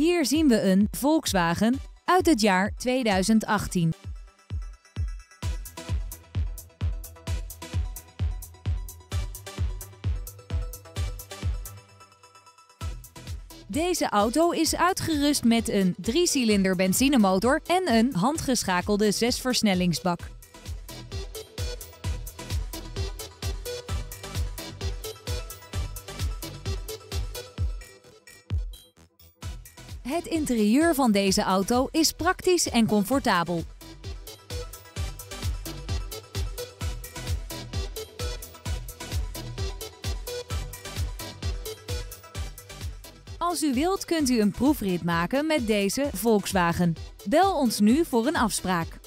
Hier zien we een Volkswagen uit het jaar 2018. Deze auto is uitgerust met een 3-cilinder benzinemotor en een handgeschakelde 6-versnellingsbak. Het interieur van deze auto is praktisch en comfortabel. Als u wilt kunt u een proefrit maken met deze Volkswagen. Bel ons nu voor een afspraak.